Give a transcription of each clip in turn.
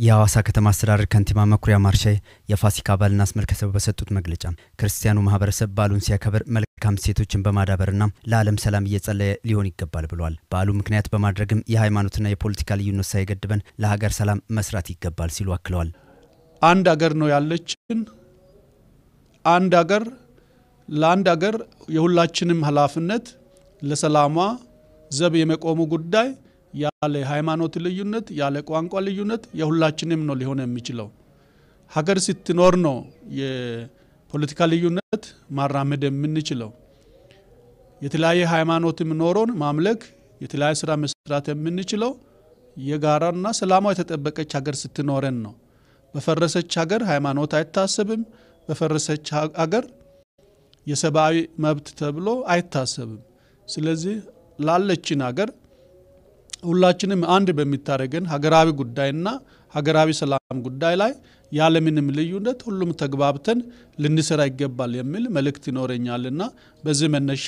የሐዋሳ ከተማ አስተዳደር ከንቲባ መኩሪያ ማርሻይ የፋሲካ በዓልን አስመልክተው በሰጡት መግለጫ ክርስቲያኑ ማህበረሰብ በዓሉን ሲያከብር መልካም እሴቶችን በማዳበርና ለዓለም ሰላም እየጸለየ ሊሆን ይገባል ብለዋል። በዓሉ ምክንያት በማድረግም የሃይማኖትና የፖለቲካ ልዩነት ሳይገድበን ለሀገር ሰላም መስራት ይገባል ሲሉ አክለዋል። አንድ አገር ነው ያለችን። አንድ አገር ለአንድ አገር የሁላችንም ኃላፊነት ለሰላሟ ዘብ የመቆሙ ጉዳይ ያለ ሃይማኖት ልዩነት ያለ ቋንቋ ልዩነት የሁላችንም ነው ሊሆን የሚችለው። ሀገር ስትኖር ነው የፖለቲካ ልዩነት ማራመድ የምንችለው። የተለያየ ሃይማኖትም ኖሮን ማምለክ የተለያየ ስራ መስራት የምንችለው የጋራና ሰላሟ የተጠበቀች ሀገር ስትኖረን ነው። በፈረሰች ሀገር ሃይማኖት አይታሰብም። በፈረሰች ሀገር የሰብአዊ መብት ተብሎ አይታሰብም። ስለዚህ ላለችን ሀገር ሁላችንም አንድ በሚታረገን ሀገራዊ ጉዳይና ሀገራዊ ሰላም ጉዳይ ላይ ያለምንም ልዩነት ሁሉም ተግባብተን ልንሰራ ይገባል የሚል መልእክት ይኖረኛልና በዚህ መነሻ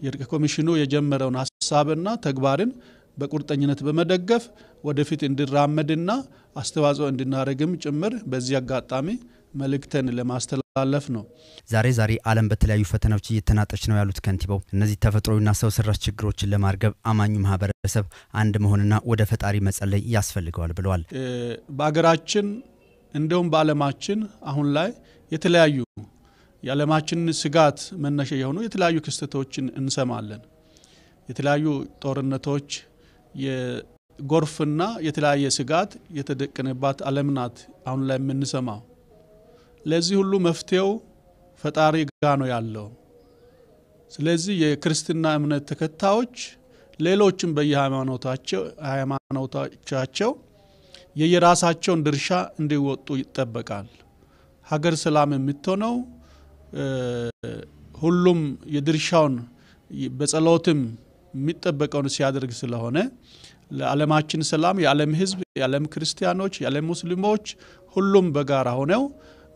የእርቅ ኮሚሽኑ የጀመረውን ሀሳብና ተግባርን በቁርጠኝነት በመደገፍ ወደፊት እንዲራመድና አስተዋጽኦ እንድናደርግም ጭምር በዚህ አጋጣሚ መልእክትን ለማስተላለፍ ነው። ዛሬ ዛሬ ዓለም በተለያዩ ፈተናዎች እየተናጠች ነው ያሉት ከንቲባው እነዚህ ተፈጥሯዊና ሰው ሰራሽ ችግሮችን ለማርገብ አማኙ ማህበረሰብ አንድ መሆንና ወደ ፈጣሪ መጸለይ ያስፈልገዋል ብለዋል። በሀገራችን እንዲሁም በዓለማችን አሁን ላይ የተለያዩ የዓለማችን ስጋት መነሻ የሆኑ የተለያዩ ክስተቶችን እንሰማለን። የተለያዩ ጦርነቶች፣ የጎርፍና የተለያየ ስጋት የተደቀነባት ዓለም ናት አሁን ላይ የምንሰማው። ለዚህ ሁሉ መፍትሄው ፈጣሪ ጋ ነው ያለው። ስለዚህ የክርስትና እምነት ተከታዮች ሌሎችም በየሃይማኖቶቻቸው የየራሳቸውን ድርሻ እንዲወጡ ይጠበቃል። ሀገር ሰላም የምትሆነው ሁሉም የድርሻውን በጸሎትም የሚጠበቀውን ሲያደርግ ስለሆነ ለዓለማችን ሰላም የዓለም ሕዝብ፣ የዓለም ክርስቲያኖች፣ የዓለም ሙስሊሞች ሁሉም በጋራ ሆነው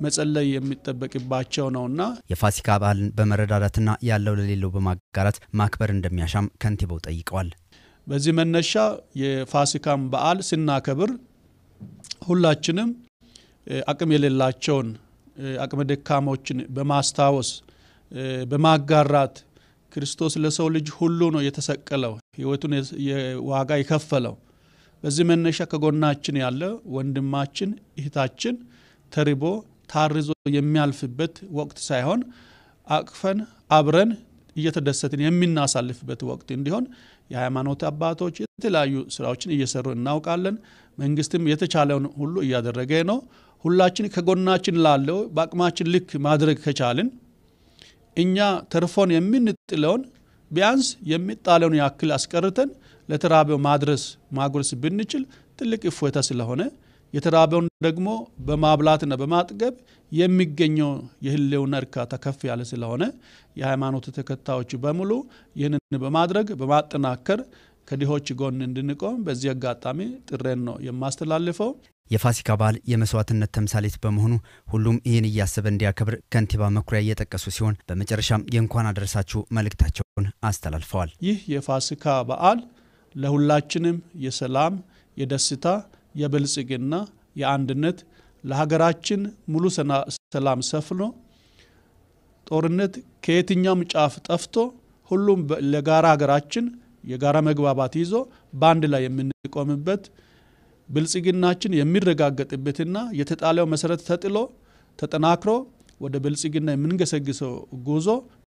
መጸለይ የሚጠበቅባቸው ነውና የፋሲካ በዓልን በመረዳዳትና ያለው ለሌለው በማጋራት ማክበር እንደሚያሻም ከንቲባው ጠይቀዋል። በዚህ መነሻ የፋሲካን በዓል ስናከብር ሁላችንም አቅም የሌላቸውን አቅመ ደካሞችን በማስታወስ በማጋራት ክርስቶስ ለሰው ልጅ ሁሉ ነው የተሰቀለው፣ ሕይወቱን ዋጋ የከፈለው። በዚህ መነሻ ከጎናችን ያለ ወንድማችን እህታችን ተርቦ ታርዞ የሚያልፍበት ወቅት ሳይሆን አቅፈን አብረን እየተደሰትን የምናሳልፍበት ወቅት እንዲሆን የሃይማኖት አባቶች የተለያዩ ስራዎችን እየሰሩ እናውቃለን። መንግስትም የተቻለውን ሁሉ እያደረገ ነው። ሁላችን ከጎናችን ላለው በአቅማችን ልክ ማድረግ ከቻልን እኛ ተርፎን የምንጥለውን ቢያንስ የሚጣለውን ያክል አስቀርተን ለተራበው ማድረስ ማጉረስ ብንችል ትልቅ እፎይታ ስለሆነ የተራበውን ደግሞ በማብላትና በማጥገብ የሚገኘው የህልውና እርካታ ከፍ ያለ ስለሆነ የሃይማኖት ተከታዮች በሙሉ ይህንን በማድረግ በማጠናከር ከድሆች ጎን እንድንቆም በዚህ አጋጣሚ ጥሬን ነው የማስተላልፈው። የፋሲካ በዓል የመስዋዕትነት ተምሳሌት በመሆኑ ሁሉም ይህን እያሰበ እንዲያከብር ከንቲባ መኩሪያ እየጠቀሱ ሲሆን በመጨረሻም የእንኳን አደረሳችሁ መልእክታቸውን አስተላልፈዋል። ይህ የፋሲካ በዓል ለሁላችንም የሰላም፣ የደስታ፣ የብልጽግና፣ የአንድነት ለሀገራችን ሙሉ ሰላም ሰፍኖ ጦርነት ከየትኛውም ጫፍ ጠፍቶ ሁሉም ለጋራ ሀገራችን የጋራ መግባባት ይዞ በአንድ ላይ የምንቆምበት ብልጽግናችን የሚረጋገጥበትና የተጣለው መሰረት ተጥሎ ተጠናክሮ ወደ ብልጽግና የምንገሰግሰው ጉዞ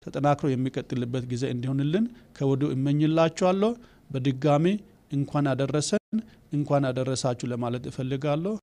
ተጠናክሮ የሚቀጥልበት ጊዜ እንዲሆንልን ከወዲሁ እመኝላችኋለሁ። በድጋሚ እንኳን አደረሰን፣ እንኳን አደረሳችሁ ለማለት እፈልጋለሁ።